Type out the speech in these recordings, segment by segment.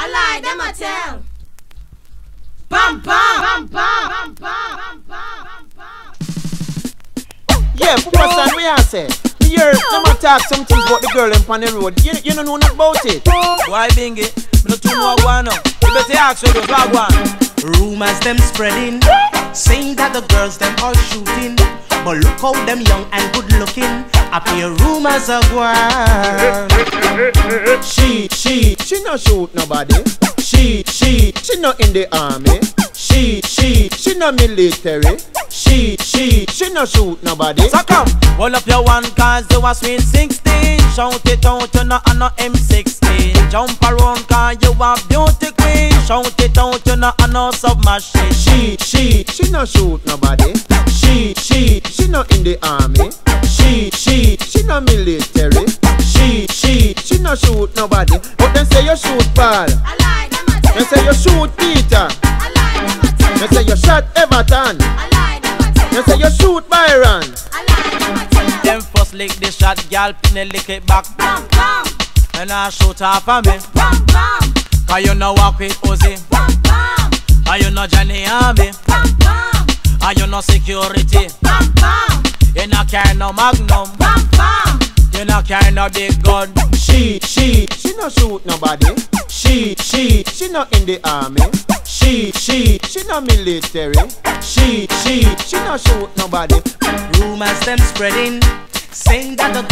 I lie, them a tell. Bam bam bam bam bam bam bam bam. Yeah, for what's we are say? Me hear them a talk something about the girl in on the road. You, you don't know nothing about it. Why Bingie? Me no too know what now. You better ask for those what one. Rumors them spreading, saying that the girls them all shooting. But look how them young and good looking. I hear rumors of one. She, she, she no shoot nobody. She, she, she no in the army. She, she, she no military. She, she, she no shoot nobody. So come, hold up your one cause you a sweet 16 Shout it out, you know I'm no M16 Jump around cause you a beauty queen Shout it out, you know I'm no submachine She, she, she no shoot nobody. She, she, she no in the army. She, she, she no military. She, she, she no shoot nobody. But then say you shoot Paul. I lie, them a tell. Then say you shoot Peter. I lie, them a tell. Then say you shot Everton. I lie, them a tell. Then say you shoot Byron. I lie, them a tell. Them first lick the shot, gal pin the lick it back Bam bam And I shoot off of me bam bam Cause you know walk with Uzi bam bam And you know Johnny Army bam bam And you know security bam bam You no carry no magnum bam bam. You no carry no big gun She, she, she no shoot nobody. She, she, she no in the army. She, she, she no military. She, she, she no shoot nobody. Rumors them spreading, saying that the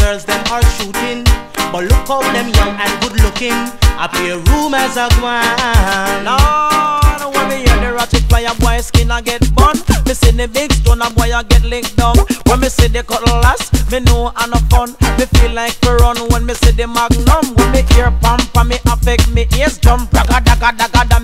girls them are shooting. But look how them young and good looking. I hear rumors of one. Lord, when me hear the ratchet fire, boy skin I get bun. Me see the big stone, a boy a get licked down. When me see the cutlass, me know a no fun. Me feel like to run when me see the magnum. When me hear pump, me affect me ears jump. Raga daga daga da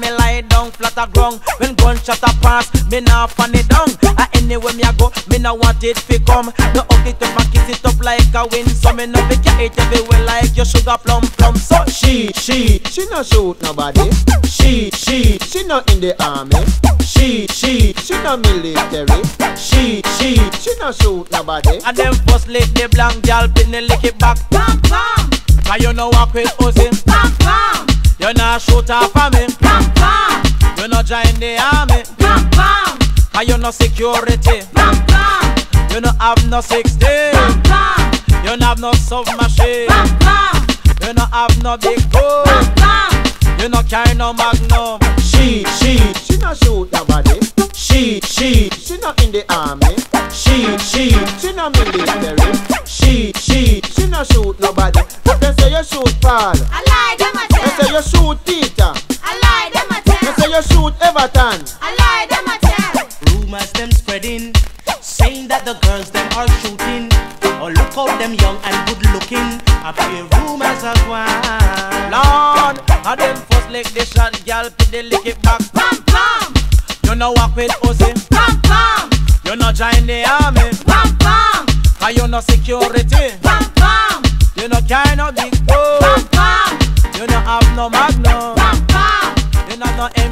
a ground. When gunshot a pass, me nah fan it down. A anywhere me a go, me nah want it fi come. No hug it up and kiss it up like a wind. So me no be it everywhere like your sugar plum plum. So She, she, she no shoot nobody. She, she, she no in the army. She, she, she no military. She, she, she no shoot nobody. And them first lick the blank gal, pin the lick it back. Bam bam Cause you know walk with Uzi bam bam You know shoot off of me bam bam You join the army bam bam Cause you know security bam bam You know have no 16 bam bam You know have no submachine bam bam You know have no big gun bam bam. You know carry no magnum She, she, she no shoot nobody. She, she, she no in the army. She, she, she no military. She, she, she no shoot nobody. But then say you shoot Paul. You shoot Everton. I lie, them a tell. Rumors them spreading, saying that the girls them are shooting. Oh look how them young and good looking. I hear rumors of one. Lord And them first lick the shot gal, pin the lick it back Bam bam You know walk with Uzi bam bam You know join the army bam bam Cause you know security bam bam You know carry no big bam gun bam You know have no magnum bam bam. You know no M16